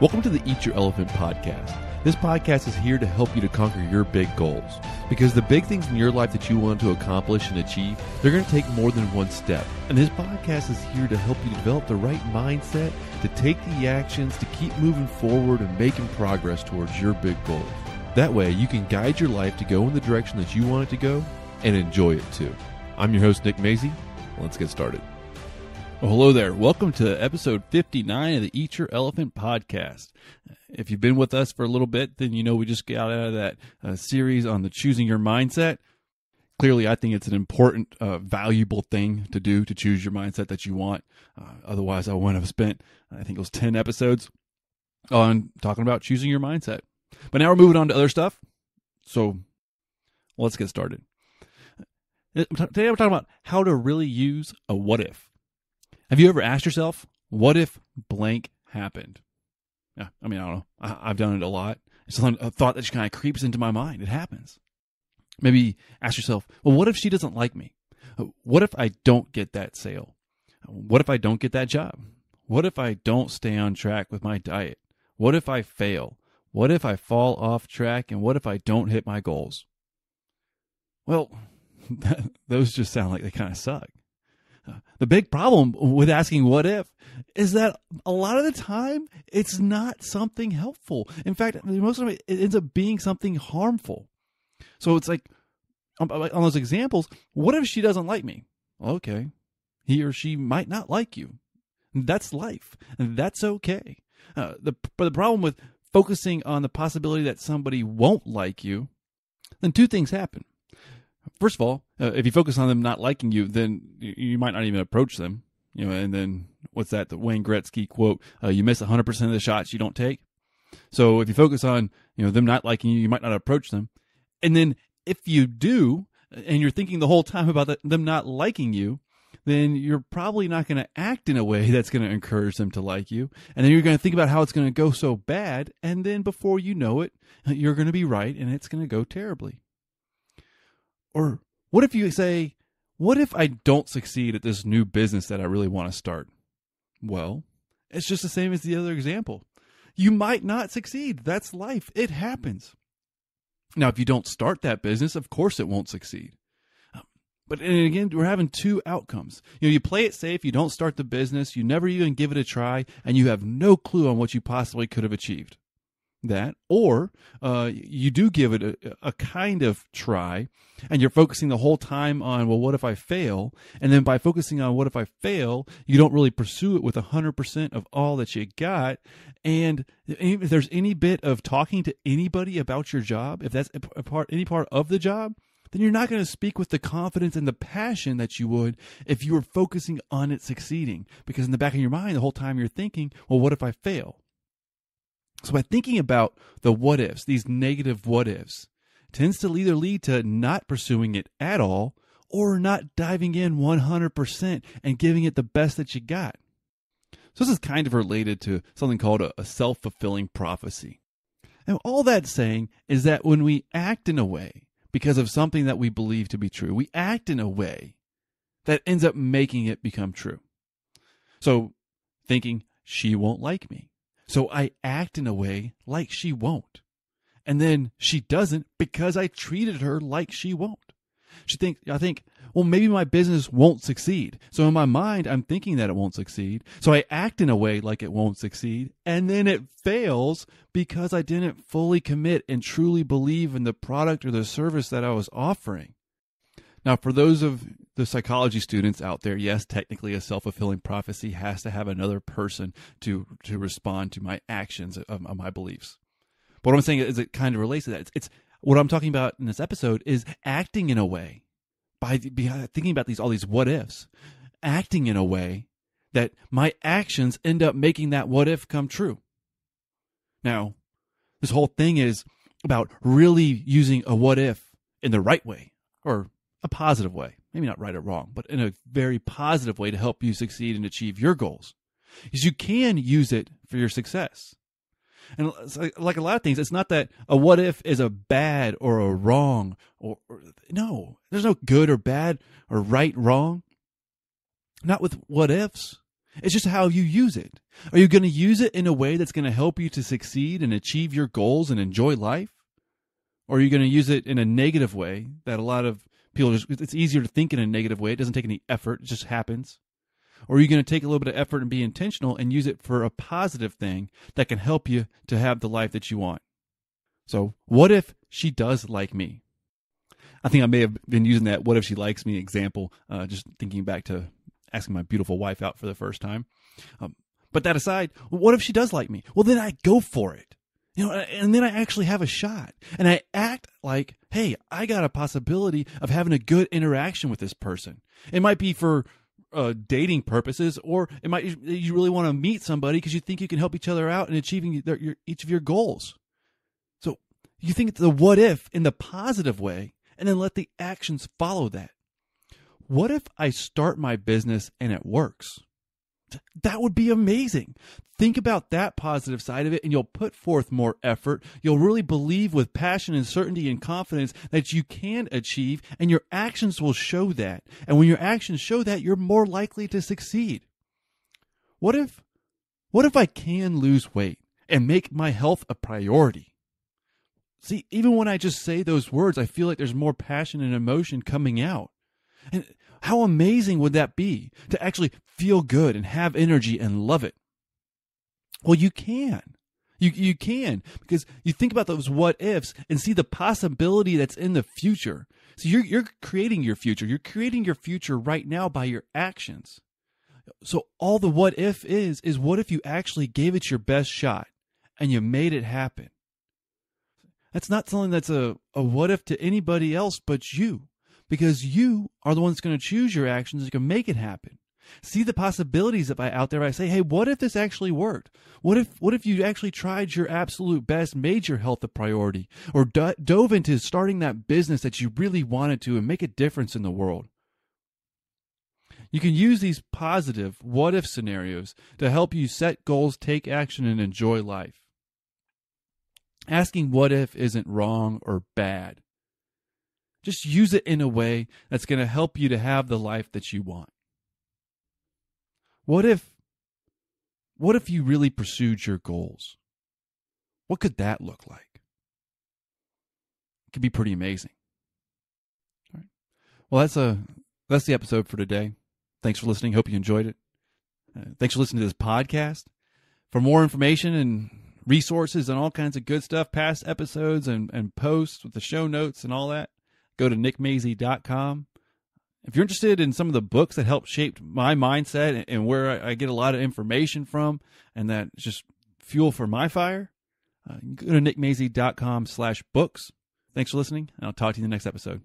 Welcome to the Eat Your Elephant podcast. This podcast is here to help you to conquer your big goals. Because the big things in your life that you want to accomplish and achieve, they're going to take more than one step. And this podcast is here to help you develop the right mindset to take the actions to keep moving forward and making progress towards your big goals. That way, you can guide your life to go in the direction that you want it to go and enjoy it too. I'm your host, Nick Maizy. Let's get started. Well, hello there. Welcome to episode 59 of the Eat Your Elephant podcast. If you've been with us for a little bit, then you know we just got out of that uh, series on the choosing your mindset. Clearly, I think it's an important, uh, valuable thing to do to choose your mindset that you want. Uh, otherwise, I wouldn't have spent, I think it was 10 episodes on talking about choosing your mindset. But now we're moving on to other stuff. So let's get started. Uh, today, we're talking about how to really use a what if. Have you ever asked yourself, what if blank happened? Yeah, I mean, I don't know. I, have done it a lot. It's a thought that just kind of creeps into my mind. It happens. Maybe ask yourself, well, what if she doesn't like me? Uh, what if I don't get that sale? What if I don't get that job? What if I don't stay on track with my diet? What if I fail? What if I fall off track? And what if I don't hit my goals? Well, those just sound like they kind of suck. The big problem with asking what if is that a lot of the time it's not something helpful. In fact, most of it, it ends up being something harmful. So it's like on, on those examples, what if she doesn't like me? Okay. He or she might not like you. That's life. That's okay. Uh, the, but the problem with focusing on the possibility that somebody won't like you, then two things happen first of all, uh, if you focus on them not liking you, then you might not even approach them. You know, and then what's that? The Wayne Gretzky quote: uh, "You miss 100 percent of the shots you don't take." So if you focus on you know them not liking you, you might not approach them. And then if you do, and you're thinking the whole time about the, them not liking you, then you're probably not going to act in a way that's going to encourage them to like you. And then you're going to think about how it's going to go so bad. And then before you know it, you're going to be right and it's going to go terribly. Or what if you say, what if I don't succeed at this new business that I really want to start? Well, it's just the same as the other example. You might not succeed. That's life. It happens. Now, if you don't start that business, of course it won't succeed. Um, but again, we're having two outcomes. You know, you play it safe, you don't start the business, you never even give it a try, and you have no clue on what you possibly could have achieved that, or uh, you do give it a, a, kind of try, and you're focusing the whole time on, well, what if I fail? And then by focusing on what if I fail, you don't really pursue it with 100% of all that you got. And if there's any bit of talking to anybody about your job, if that's a part, any part of the job, then you're not going to speak with the confidence and the passion that you would if you were focusing on it succeeding. Because in the back of your mind, the whole time you're thinking, well, what if I fail? So by thinking about the what ifs, these negative what ifs, tends to either lead to not pursuing it at all or not diving in 100% and giving it the best that you got. So this is kind of related to something called a, a self-fulfilling prophecy. And all that's saying is that when we act in a way because of something that we believe to be true, we act in a way that ends up making it become true. So thinking she won't like me so I act in a way like she won't. And then she doesn't because I treated her like she won't. She thinks, I think, well, maybe my business won't succeed. So in my mind, I'm thinking that it won't succeed. So I act in a way like it won't succeed. And then it fails because I didn't fully commit and truly believe in the product or the service that I was offering. Now, for those of the psychology students out there, yes, technically a self fulfilling prophecy has to have another person to to respond to my actions of, of, my beliefs. But what I'm saying is it kind of relates to that. It's, it's what I'm talking about in this episode is acting in a way by, by thinking about these all these what ifs, acting in a way that my actions end up making that what if come true. Now, this whole thing is about really using a what if in the right way or a positive way. Maybe not right or wrong, but in a very positive way to help you succeed and achieve your goals. Is you can use it for your success. And like a lot of things, it's not that a what if is a bad or a wrong or, or no, there's no good or bad or right, wrong. Not with what ifs. It's just how you use it. Are you going to use it in a way that's going to help you to succeed and achieve your goals and enjoy life? Or are you going to use it in a negative way that a lot of people just, it's easier to think in a negative way. It doesn't take any effort. It just happens. Or are you going to take a little bit of effort and be intentional and use it for a positive thing that can help you to have the life that you want? So, what if she does like me? I think I may have been using that "what if she likes me" example, uh, just thinking back to asking my beautiful wife out for the first time. Um, but that aside, what if she does like me? Well, then I go for it. You know, and then I actually have a shot and I act like, hey, I got a possibility of having a good interaction with this person. It might be for uh, dating purposes, or it might you really want to meet somebody because you think you can help each other out in achieving their, your, each of your goals. So you think the what if in the positive way, and then let the actions follow that. What if I start my business and it works? That would be amazing. Think about that positive side of it, and you'll put forth more effort. You'll really believe with passion and certainty and confidence that you can achieve, and your actions will show that. And when your actions show that, you're more likely to succeed. What if, what if I can lose weight and make my health a priority? See, even when I just say those words, I feel like there's more passion and emotion coming out. And how amazing would that be to actually feel good and have energy and love it? Well, you can. You, you can because you think about those what ifs and see the possibility that's in the future. So you're, you're creating your future. You're creating your future right now by your actions. So all the what if is, is what if you actually gave it your best shot and you made it happen? That's not something that's a, a what if to anybody else but you because you are the one that's going to choose your actions and can make it happen. See the possibilities that I out there. I say, hey, what if this actually worked? What if what if you actually tried your absolute best, made your health a priority, or do- dove into starting that business that you really wanted to and make a difference in the world? You can use these positive what if scenarios to help you set goals, take action, and enjoy life. Asking what if isn't wrong or bad. Just use it in a way that's going to help you to have the life that you want. What if what if you really pursued your goals? What could that look like? It could be pretty amazing. All right. Well, that's a that's the episode for today. Thanks for listening. Hope you enjoyed it. Uh, thanks for listening to this podcast. For more information and resources and all kinds of good stuff, past episodes and, and posts with the show notes and all that, go to nickmaizy.com. If you're interested in some of the books that helped shape my mindset and where I get a lot of information from and that just fuel for my fire, uh, go to nickmaizy.com slash books. Thanks for listening, and I'll talk to you in the next episode.